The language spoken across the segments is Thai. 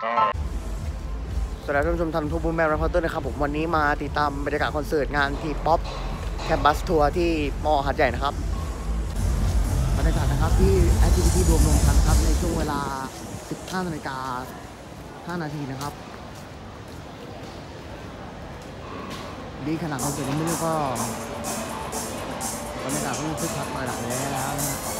สวัสดีท่านผู้ชมทางทูบูแมนรีพอร์เตอร์นะครับผมวันนี้มาติดตามบรรยากาศคอนเสิร์ตงาน T-POP Campus Tour ที่มอหาดใหญ่นะครับบรรยากาศนะครับที่ activity รวมลงกันนะครับในช่วงเวลา 15นาฬิกา5นาทีนะครับนี่ขนาดคอนเสิร์ตยังไม่เริ่มก็บรรยากาศก็คึกคักมาหลายแล้วนะฮะบ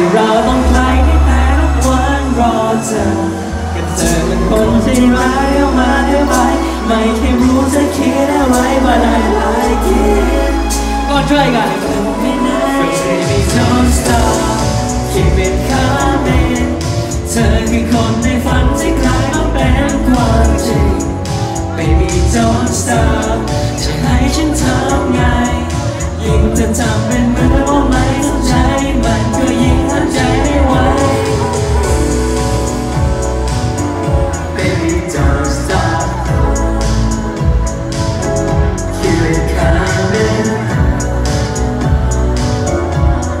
ที่เราต้องไกลในแต่ละวันรอเธอกับเธอเป็นคนที่ร้ายเอามาเดี๋ยวไปไม่เคยรู้จะคิดอะไรว่าได้หลายคิดก็ช่วยกันไม่นาน Baby don't stop keep it coming เธอคือคนในฝันที่กลายมาเป็นความจริง Baby don't stop จะให้ฉันทำไงยิ่งจะทำเป็นเหมือนว่าไม่สนใจมันก็ยิ่ง ไม่ไหว Baby don't stop Keep it coming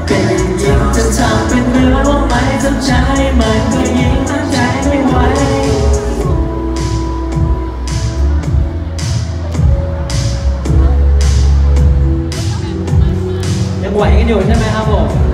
Baby ยิ่งจะทำเป็นเหมือนว่าไม่สนใจมันก็ยิ่งทำใจไม่ไหวยังไหวกันอยู่ใช่ไหมครับผม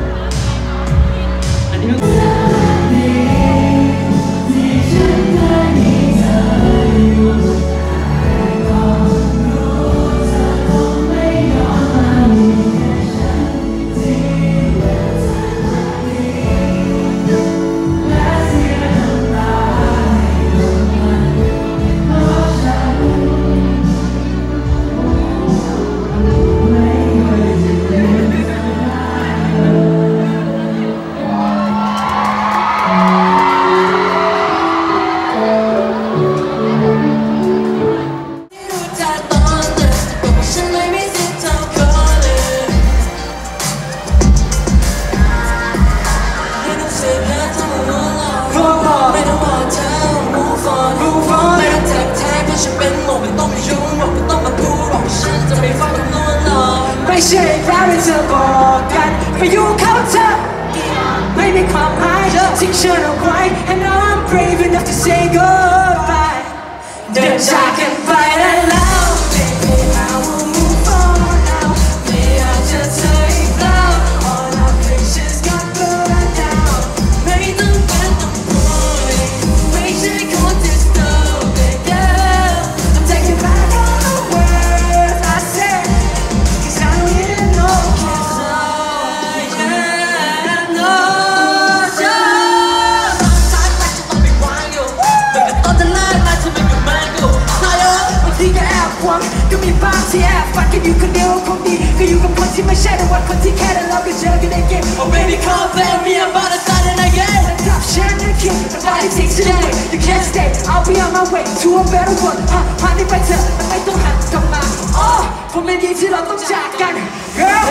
หวังก็มีบางที่แอบฝันกันอยู่คนเดียวคงดีก็อยู่กับคนที่ไม่ใช่แต่ว่าคนที่แค่ได้เราก็เจอกันในเกม Oh baby come play me about to start it again Top share and kill nobody takes it away You can't stay I'll be on my way to a better world อะผ่านนี้ไปเถอะและไม่ต้องหันกลับมาอ๋อผมเป็นดีที่เราต้องจากกัน Girl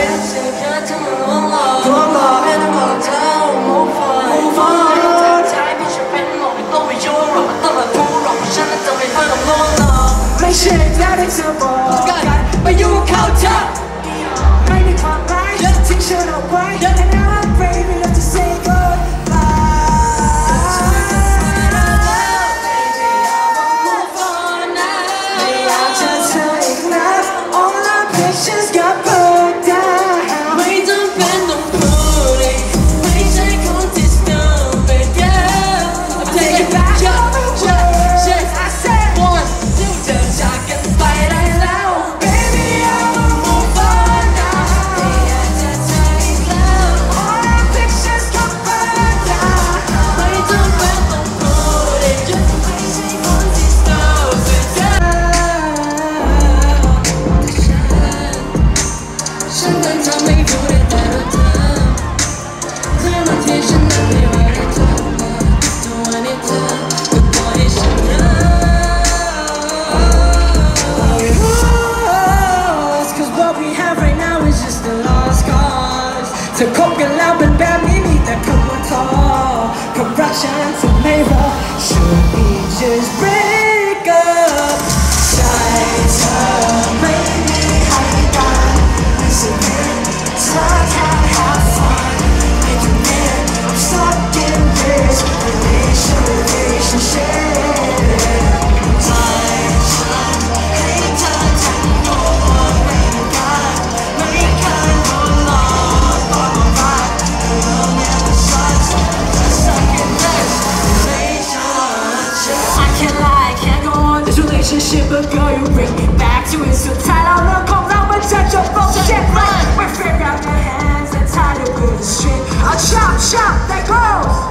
ตัวหล่อเป็นของเธอ move on move on ใจไม่ใช่เป็นหมอกไม่ต้องไปยุ่งหรอกไม่ต้องมาพูดหรอกเพราะฉันนั้นจะไม่ให้กับโลกหรอกไม่ใช่แล้ว Say shit not a ball But you up. My mind Just t-shirt And now I'm brave enough to say bring back to it so tight I'll look home now and touch your bullshit right. We're out your hands and tired of the string. I'll chop, chop, that goes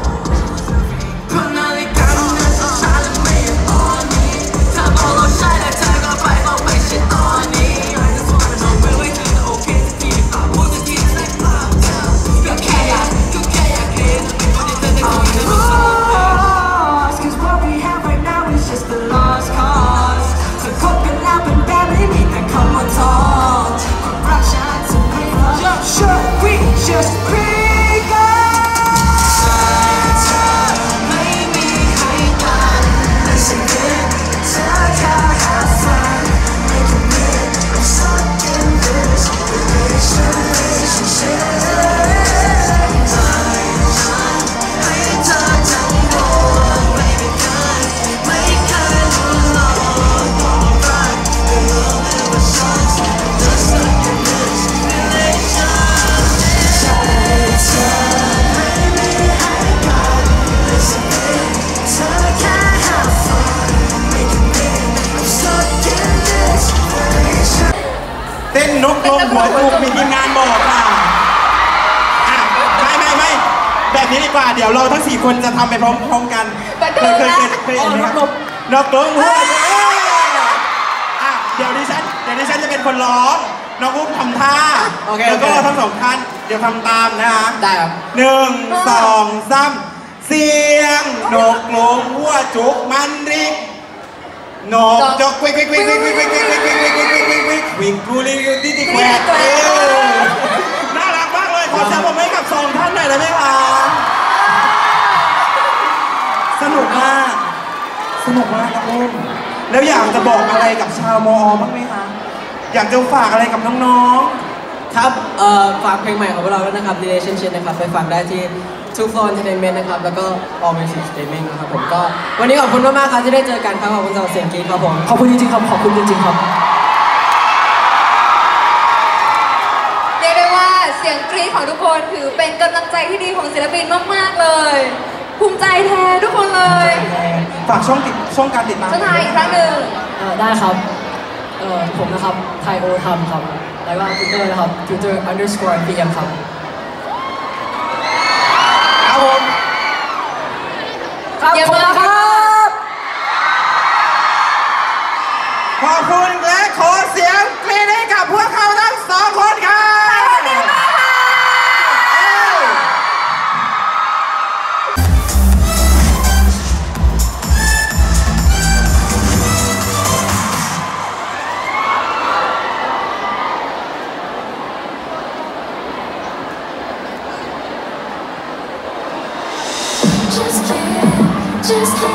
ดี๋ยวทำตามนะคะได้ครับหนึ่งสองสามเสียงนกลงหัวจุกมันริกนกจกวิกวิกวิกวิกวิกวิกวิกวิกวิกวิกวิกวิกวิกวิกวิกกูลิดิดิแควกเออน่ารักมากเลยขอเสียงปรบมือให้กับสองท่านหน่อยได้ไหมคะสนุกมาก สนุกมากครับอุ้มแล้วอยากจะบอกอะไรกับชาวมอบ้างไหมคะอยากจะฝากอะไรกับน้อง ครับเอ่อฝากเพลงใหม่ของพวกเราด้วยนะครับ Relationship นะครับ ไปฟังได้ที่ Two Floor Entertainment นะครับ แล้วก็ All Music Streaming นะครับผมก็ วันนี้ขอบคุณมากๆครับที่ได้เจอกันครับ ขอบคุณสำหรับเสียงกรี๊ดครับผม ขอบคุณจริงๆครับ ขอบคุณจริงๆครับ เรียกได้ว่าเสียงกรี๊ดของทุกคนถือเป็นกำลังใจที่ดีของศิลปินมาก ๆ เลย ภูมิใจแทนทุกคนเลยๆฝากช่องติดช่องการติดตามช่องทางอีกครั้งหนึ่ง เอ่อได้ครับเอ่อผมนะครับไทโอทำครับ แล้วก็ Twitter นะครับ Twitter underscore PM ครับ ครับผม ครับเยี่ยมขอบคุณมากครับ ขอบคุณและขอเสียงกรี๊ดให้กับพวกเขา just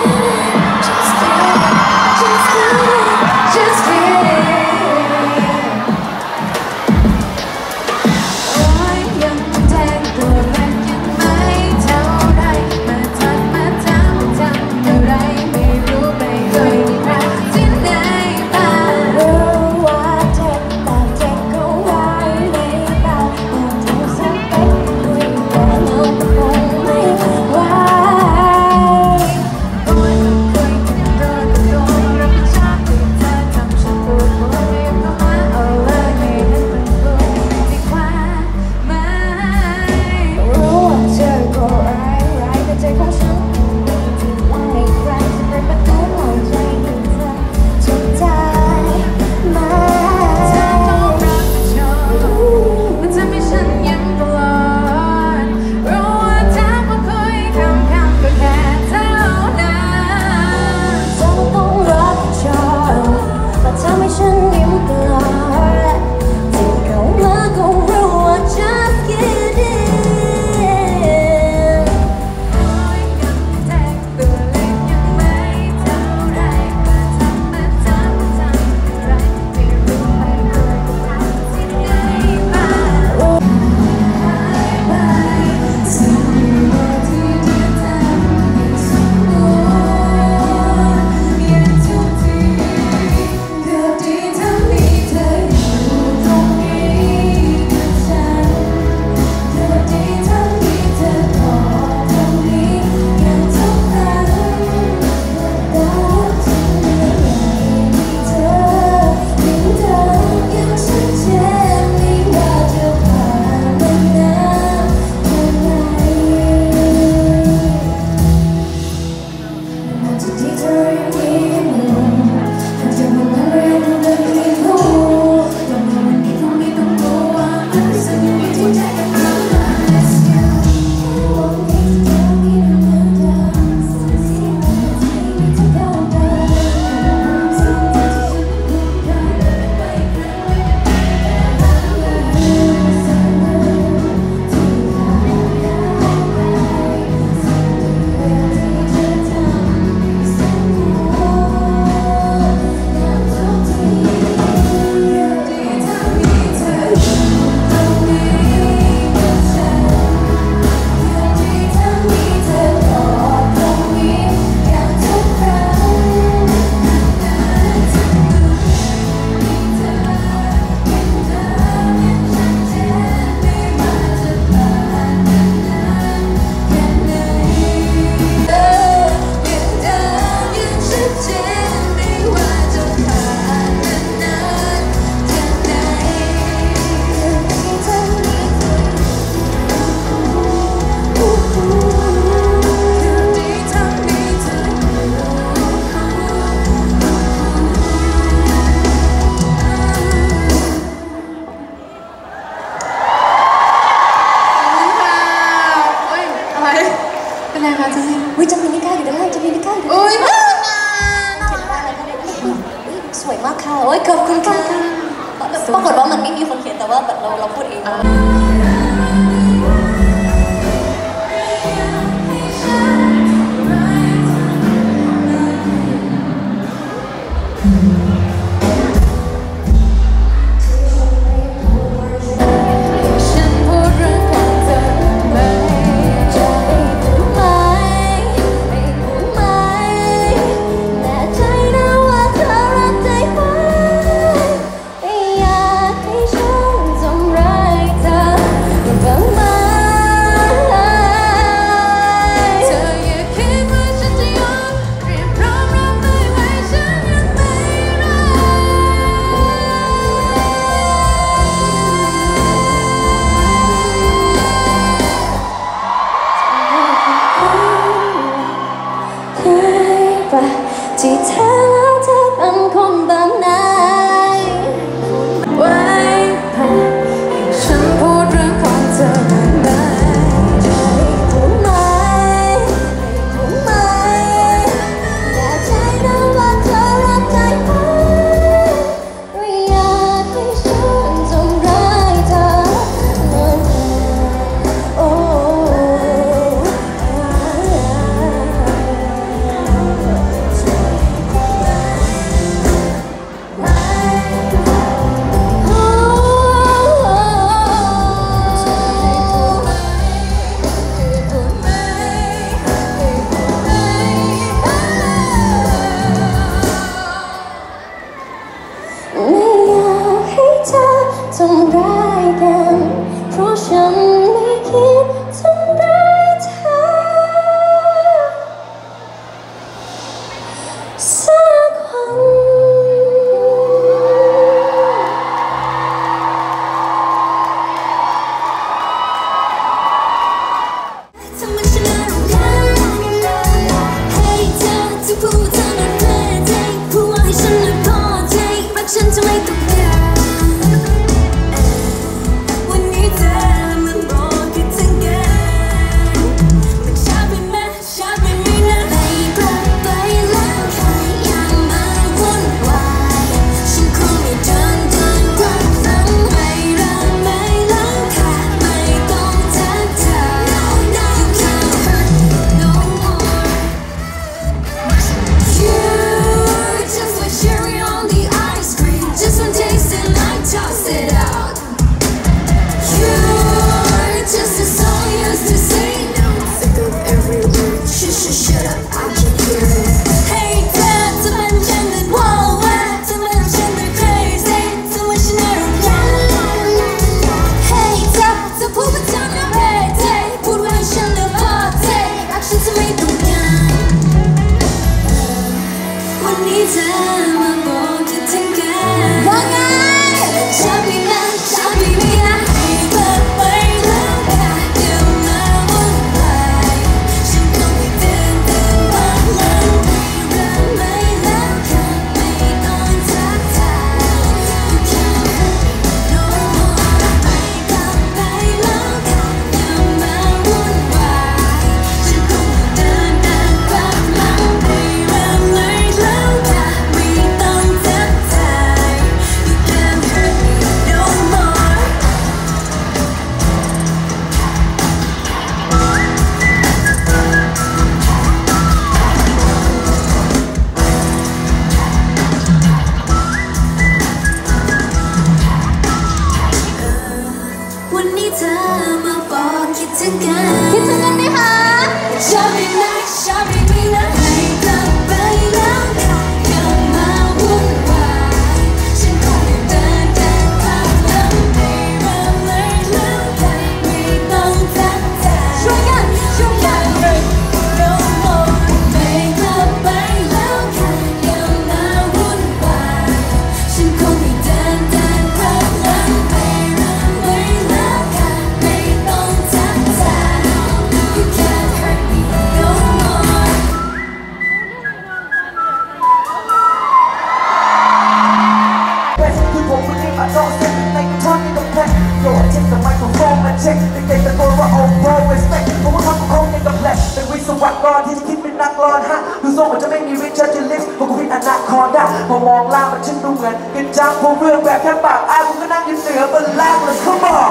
ล่างมันฉันดูเหมือนกันจางพูดเรื่องแบบแค่ปากอ้ายกูก็นั่งอยู่เหนือบนล่างเลยเขาบอก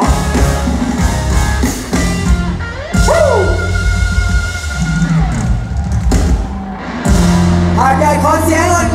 หากใหญ่ขอเสียงหน่อย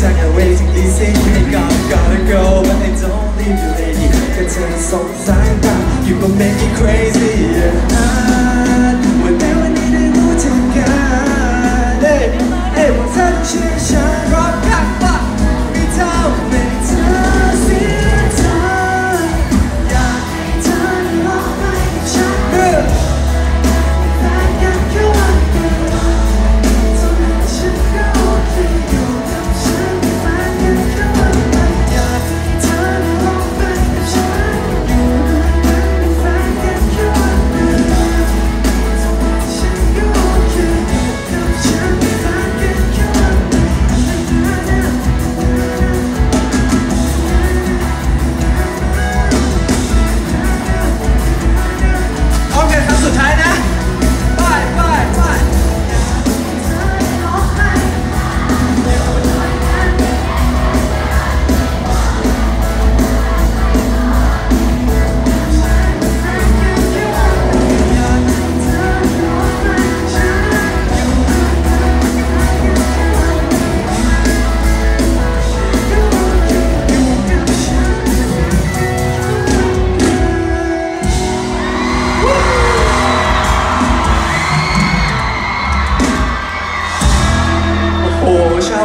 time you're waiting, busy You gotta, gotta go, but I don't leave you lady เธอสงสารตาอยู่ก็ make me crazy yeah.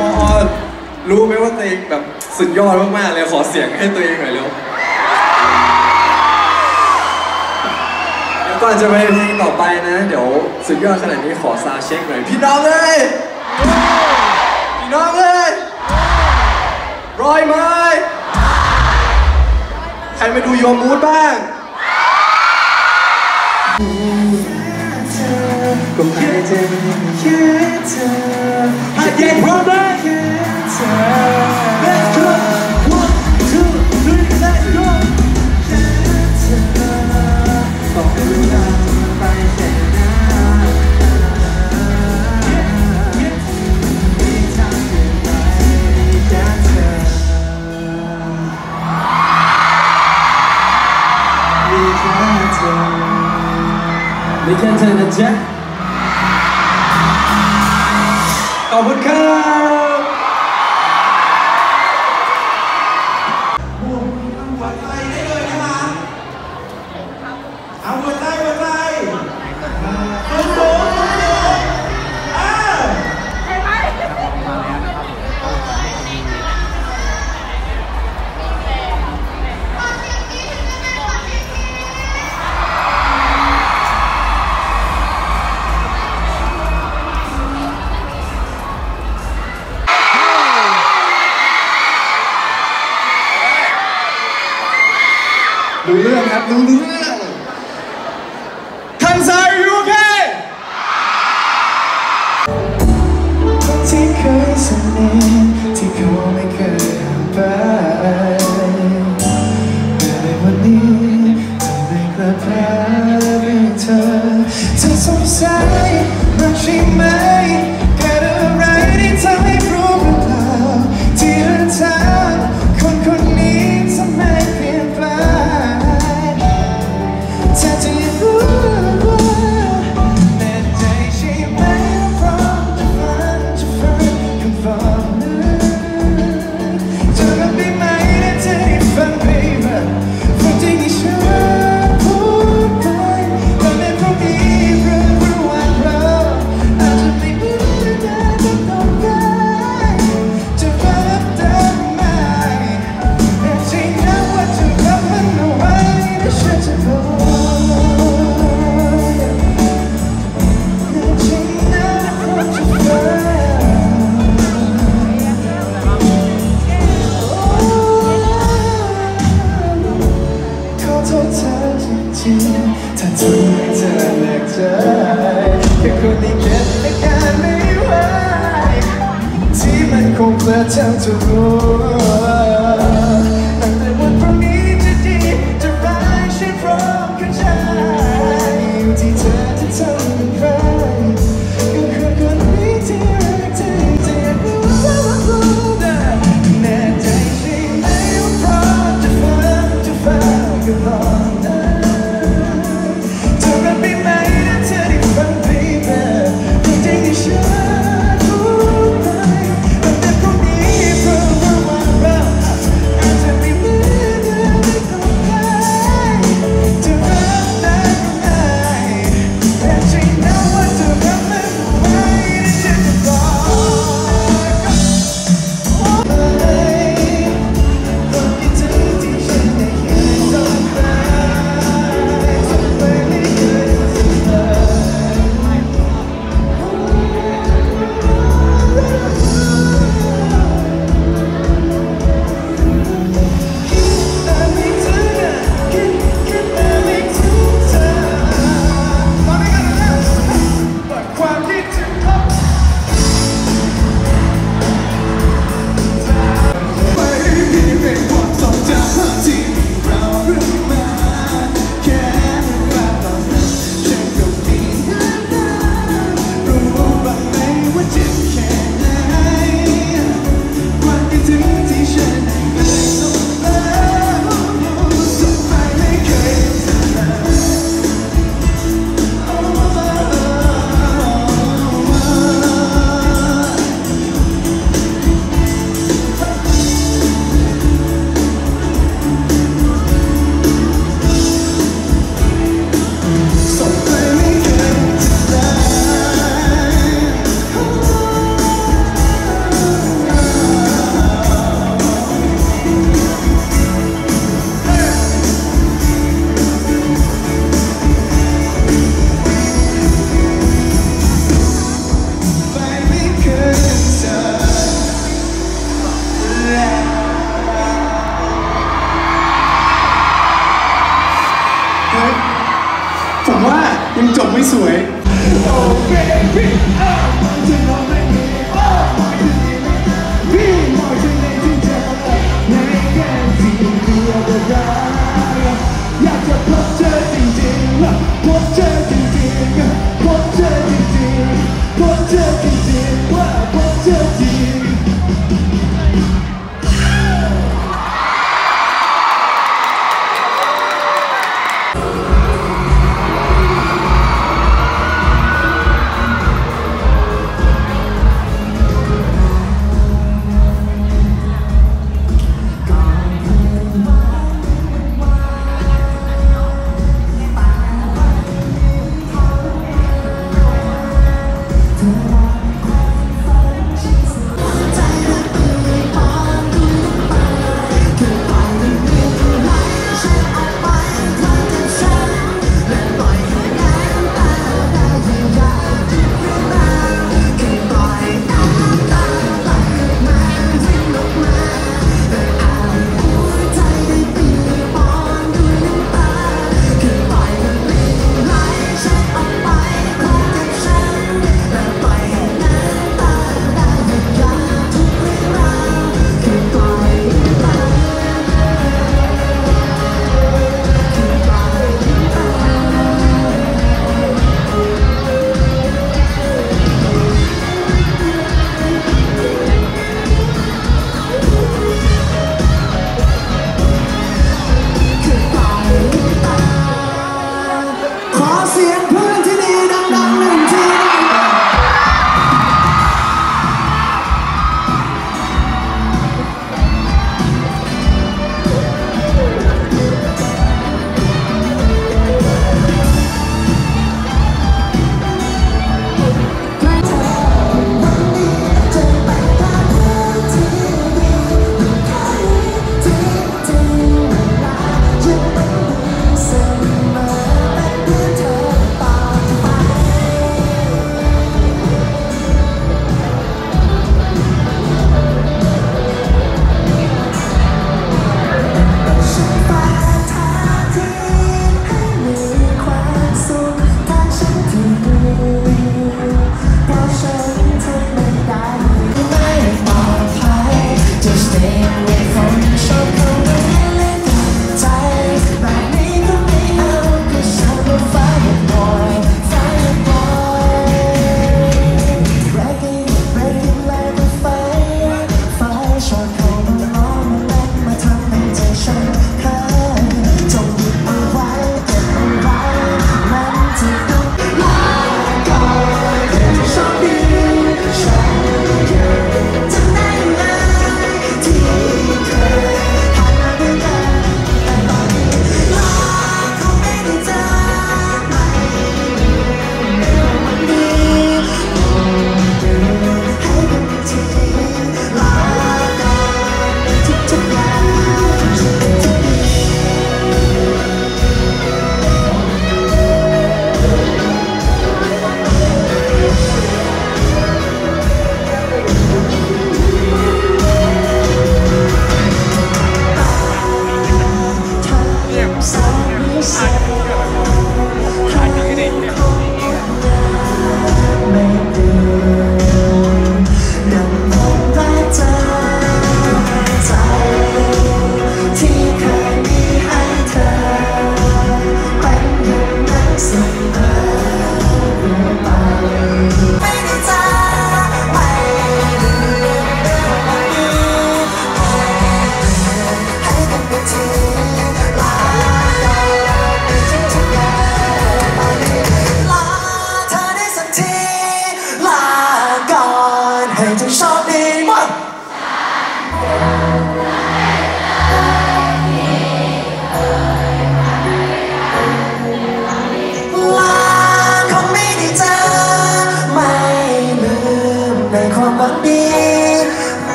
มอรู้ไหมว่าตัวเองแบบสุดยอดมากๆเลยขอเสียงให้ตัวเองหน่อยเร็วเดี๋ยวก่อนจะไปเพลงต่อไปนะ เดี๋ยวสุดยอดขนาดนี้ขอซาเช็คหน่อยพี่น้องเลยพี่น้องเลยรอยไหมใครมาดูโยมูดบ้างก็แค่เธอแค่เธอ I get. Let's go. We can turn the jet. ขอบคุณครับ เ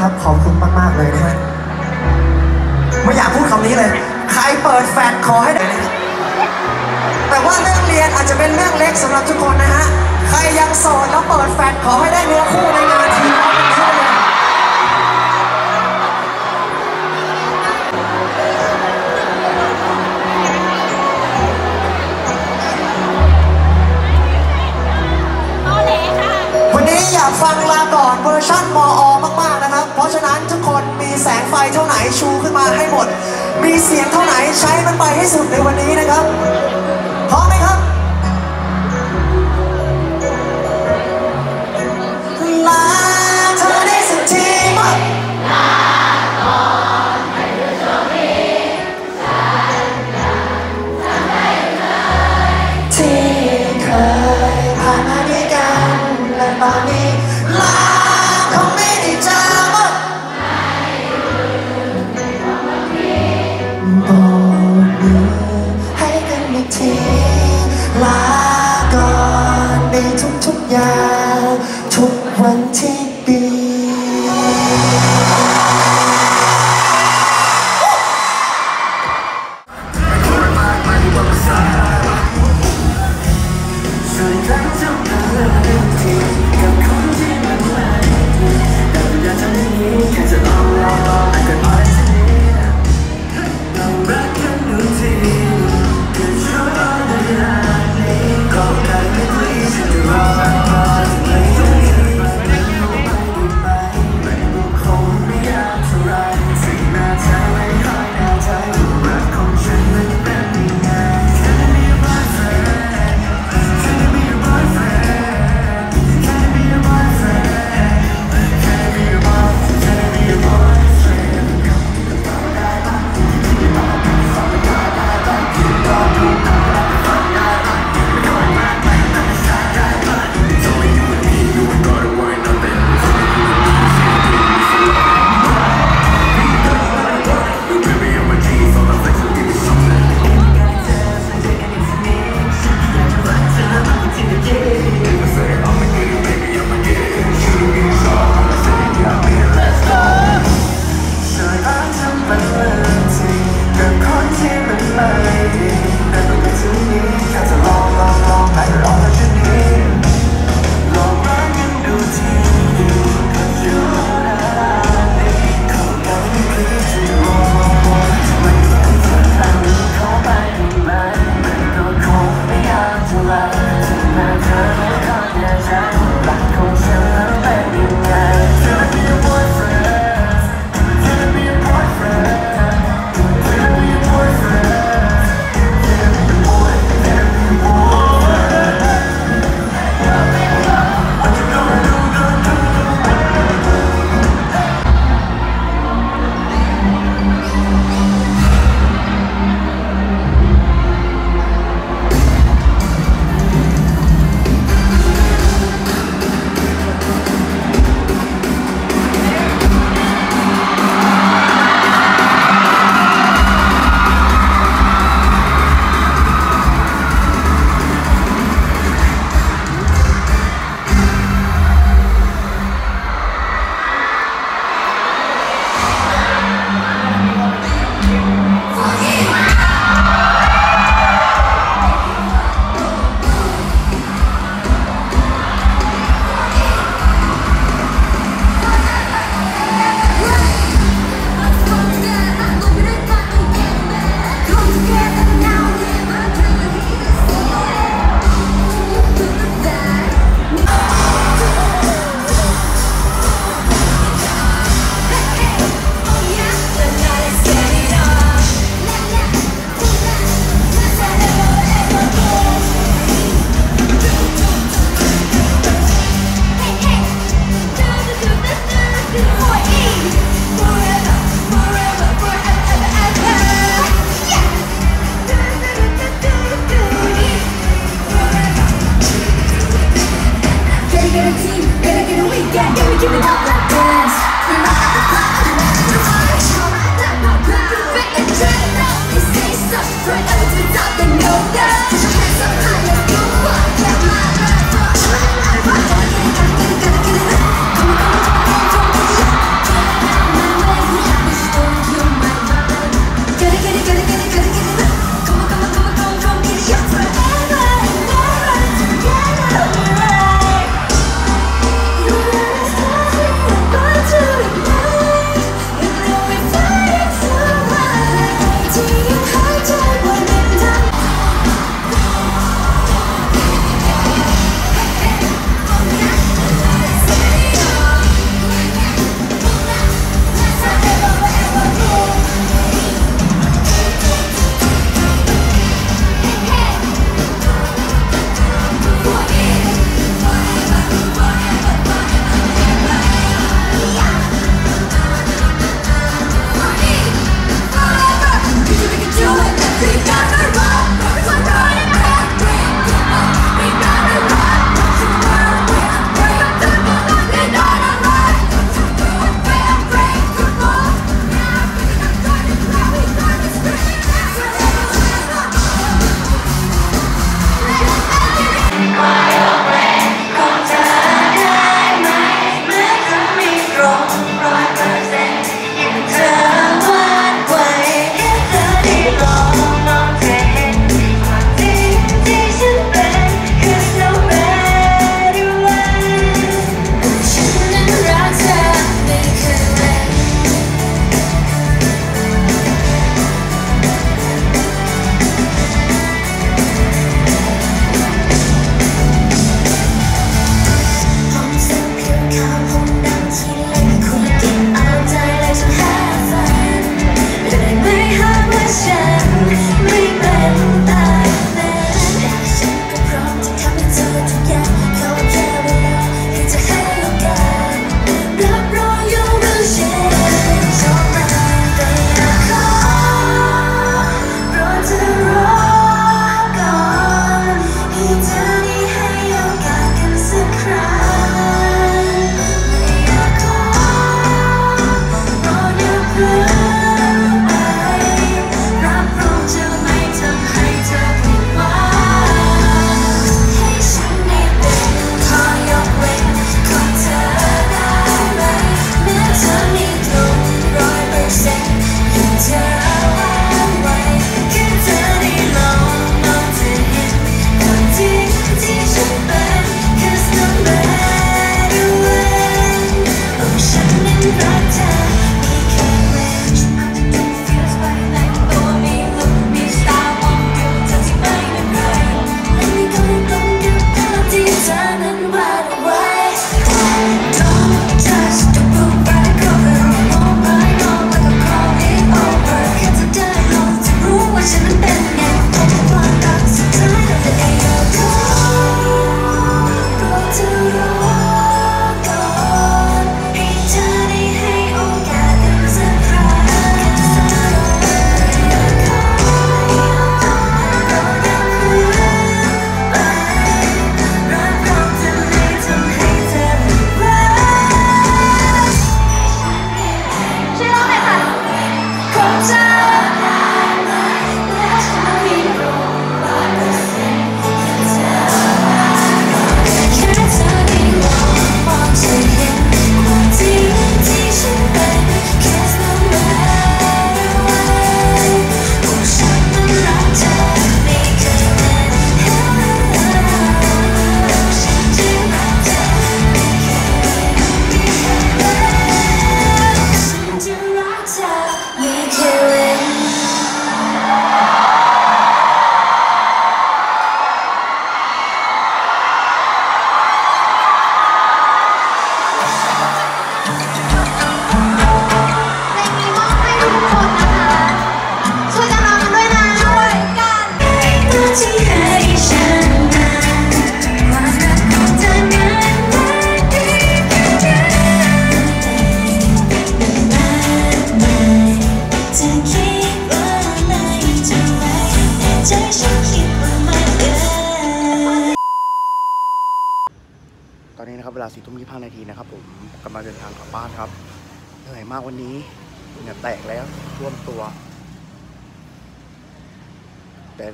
ครับขอบคุณมากๆเลยนะฮะไม่อยากพูดคำนี้เลย ใครเปิดแฟดขอให้ได้แต่ว่าเรื่องเรียนอาจจะเป็นเรื่องเล็กสำหรับทุกคนนะฮะ ใครยังโสดแล้วเปิดแฟดขอให้ได้เนื้อคู่ในงานที ชูขึ้นมาให้หมด มีเสียงเท่าไหร่ใช้มันไปให้สุดในวันนี้นะครับ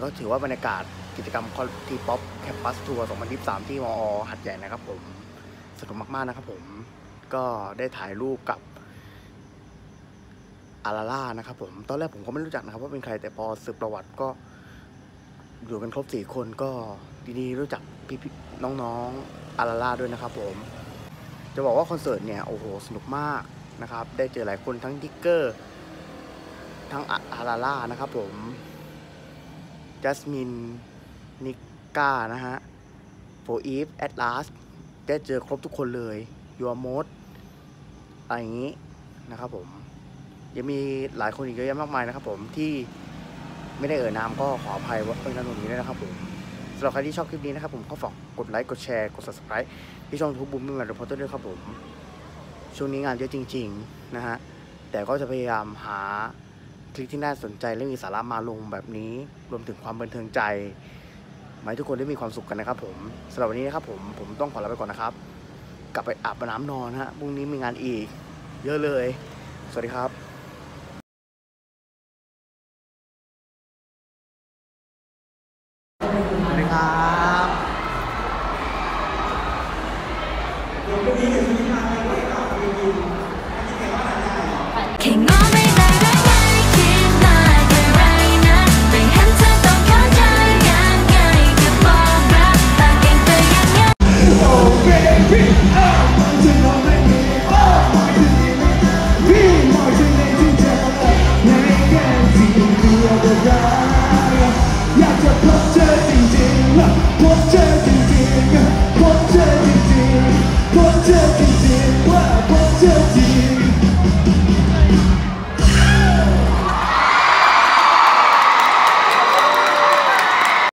ก็ถือว่าบรรยากาศกิจกรรมของ T-POP Campus Tour 2023 ที่มอหาดใหญ่นะครับผมสนุกมากๆนะครับผมก็ได้ถ่ายรูปกับ ALALA นะครับผมตอนแรกผมก็ไม่รู้จักนะครับ ว่าเป็นใครแต่พอสืบประวัติก็อยู่กันครบสี่คนก็ได้รู้จักพี่ๆน้องๆ ALALA ด้วยนะครับ ผม จะบอกว่าคอนเสิร์ตเนี่ยโอ้โหสนุกมากนะครับ ได้เจอหลายคนทั้ง Tigger ทั้ง ALALA นะครับผม จัสมิน นิก้านะฮะ4EVE ATLAS ได้เจอครบทุกคนเลย Yourmood อะไรอย่างนี้นะครับผมยังมีหลายคนอีกเยอะแยะมากมายนะครับผมที่ไม่ได้เอ่ยนามก็ขออภัยว่าเป็นนันนนี้ด้วยนะครับผมสำหรับใครที่ชอบคลิปนี้นะครับผมก็ฝากกดไลค์กดแชร์กด subscribe ที่ช่องทูบบูมมิ่งและรีพอร์เตอร์ด้วยครับผมช่วงนี้งานเยอะจริง ๆ นะฮะแต่ก็จะพยายามหา คลิปที่น่าสนใจและมีสาระมาลงแบบนี้ รวมถึงความบันเทิงใจมาให้ทุกคนได้มีความสุขกันนะครับผมสำหรับวันนี้นะครับผมผมต้องขอลาไปก่อนนะครับ กลับไปอาบน้ำนอนฮะพรุ่งนี้มีงานอีก เยอะเลย สวัสดีครับ